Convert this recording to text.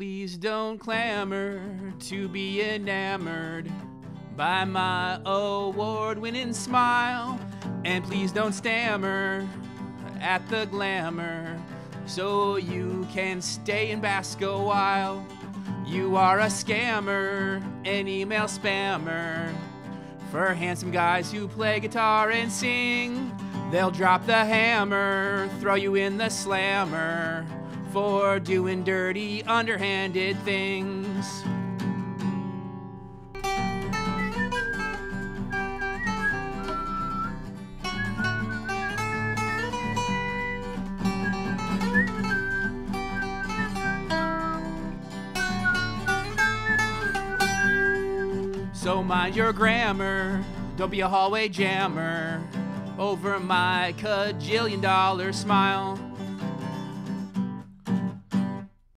please don't clamor to be enamored by my award winning smile. And please don't stammer at the glamour so you can stay and bask a while. You are a scammer, an email spammer. For handsome guys who play guitar and sing, they'll drop the hammer, throw you in the slammer for doing dirty, underhanded things. So mind your grammar, don't be a hallway jammer over my cajillion dollar smile.